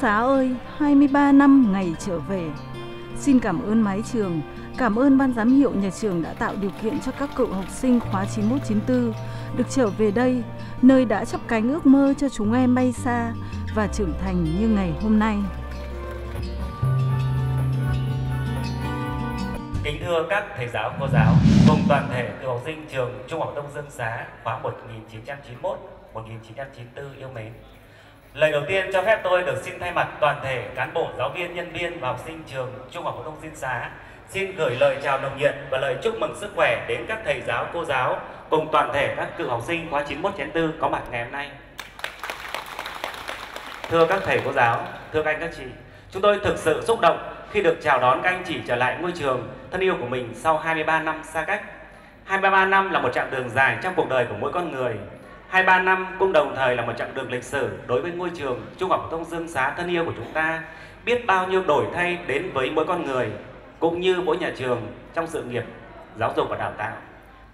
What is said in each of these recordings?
Xá ơi, 23 năm ngày trở về. Xin cảm ơn mái trường, cảm ơn ban giám hiệu nhà trường đã tạo điều kiện cho các cựu học sinh khóa 9194 được trở về đây, nơi đã chắp cánh ước mơ cho chúng em bay xa và trưởng thành như ngày hôm nay. Kính thưa các thầy giáo, cô giáo, cùng toàn thể cựu học sinh trường Trung học Đông Dương Xá khóa 1991-1994 yêu mến. Lời đầu tiên cho phép tôi được xin thay mặt toàn thể cán bộ, giáo viên, nhân viên và học sinh trường Trung học phổ thông Diên Xá xin gửi lời chào nồng nhiệt và lời chúc mừng sức khỏe đến các thầy giáo, cô giáo cùng toàn thể các cựu học sinh khóa 91-94 có mặt ngày hôm nay. Thưa các thầy cô giáo, thưa các anh các chị, chúng tôi thực sự xúc động khi được chào đón các anh chị trở lại ngôi trường thân yêu của mình sau 23 năm xa cách. 23 năm là một chặng đường dài trong cuộc đời của mỗi con người 23 năm cũng đồng thời là một chặng đường lịch sử đối với ngôi trường Trung học phổ thông Dương Xá thân yêu của chúng ta. Biết bao nhiêu đổi thay đến với mỗi con người cũng như mỗi nhà trường trong sự nghiệp giáo dục và đào tạo.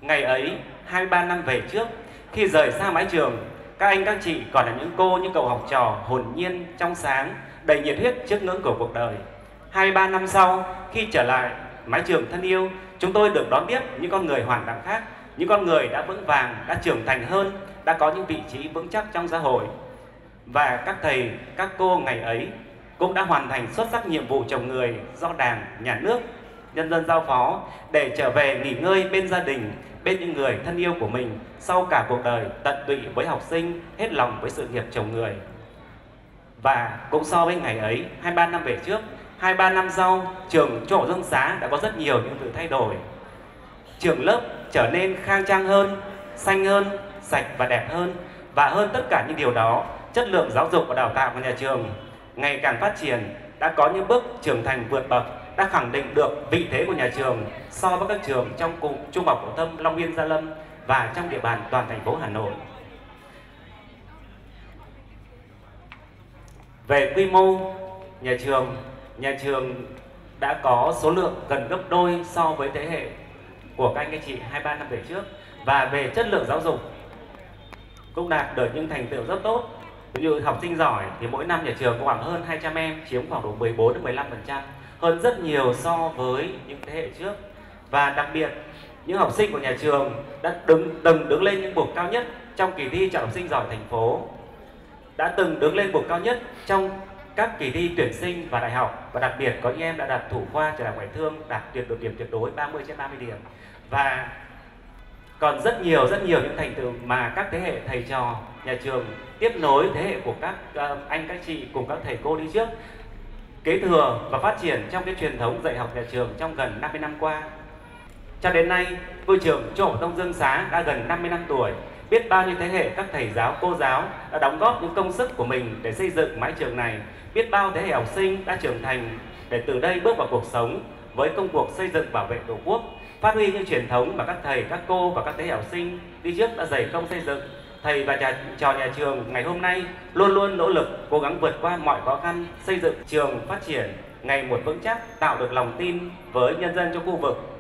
Ngày ấy, 23 năm về trước, khi rời xa mái trường, các anh các chị còn là những cô những cậu học trò hồn nhiên, trong sáng, đầy nhiệt huyết trước ngưỡng của cuộc đời. 23 năm sau, khi trở lại mái trường thân yêu, chúng tôi được đón tiếp những con người hoàn toàn khác, những con người đã vững vàng, đã trưởng thành hơn, đã có những vị trí vững chắc trong xã hội. Và các thầy các cô ngày ấy cũng đã hoàn thành xuất sắc nhiệm vụ chồng người do đảng nhà nước nhân dân giao phó để trở về nghỉ ngơi bên gia đình bên những người thân yêu của mình sau cả cuộc đời tận tụy với học sinh hết lòng với sự nghiệp chồng người. Và cũng so với ngày ấy 23 năm về trước 23 năm sau trường chỗ dân Xá đã có rất nhiều những sự thay đổi trường lớp trở nên khang trang hơn xanh hơn sạch và đẹp hơn và hơn tất cả những điều đó chất lượng giáo dục và đào tạo của nhà trường ngày càng phát triển đã có những bước trưởng thành vượt bậc đã khẳng định được vị thế của nhà trường so với các trường trong cụm trung học phổ thông Long Biên Gia Lâm và trong địa bàn toàn thành phố Hà Nội. Về quy mô nhà trường, nhà trường đã có số lượng gần gấp đôi so với thế hệ của các anh các chị 23 năm về trước. Và về chất lượng giáo dục cũng đạt được những thành tựu rất tốt. Ví dụ học sinh giỏi thì mỗi năm nhà trường có khoảng hơn 200 em, chiếm khoảng độ 14 đến 15 phần trăm, hơn rất nhiều so với những thế hệ trước. Và đặc biệt, những học sinh của nhà trường đã đứng, từng đứng lên những bục cao nhất trong kỳ thi chọn học sinh giỏi thành phố, đã từng đứng lên bục cao nhất trong các kỳ thi tuyển sinh và đại học và đặc biệt có những em đã đạt thủ khoa trở lại ngoại thương đạt tuyệt được điểm tuyệt đối 30 trên 30 điểm và còn rất nhiều rất nhiều những thành tựu mà các thế hệ thầy trò nhà trường tiếp nối thế hệ của các ờ, anh các chị cùng các thầy cô đi trước kế thừa và phát triển trong cái truyền thống dạy học nhà trường trong gần 50 năm qua. Cho đến nay, ngôi trường Trung học Đông Dương Xá đã gần 50 năm tuổi. Biết bao nhiêu thế hệ các thầy giáo, cô giáo đã đóng góp những công sức của mình để xây dựng mái trường này. Biết bao thế hệ học sinh đã trưởng thành để từ đây bước vào cuộc sống với công cuộc xây dựng bảo vệ Tổ quốc phát huy những truyền thống mà các thầy, các cô và các thế hệ học sinh đi trước đã dày công xây dựng. Thầy và nhà, trò nhà trường ngày hôm nay luôn luôn nỗ lực cố gắng vượt qua mọi khó khăn, xây dựng trường phát triển ngày một vững chắc, tạo được lòng tin với nhân dân trong khu vực